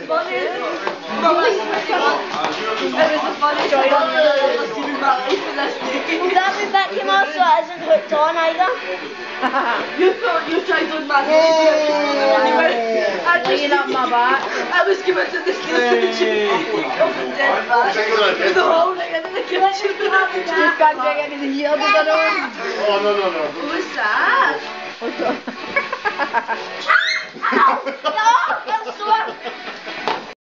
That means that came out so it isn't hooked on either. You thought you tried doing my I just Laying up my back. I was given to the station. The whole thing in the kitchen. Just can't drink any yield of it. Oh, no, no, no. Who that? What's that?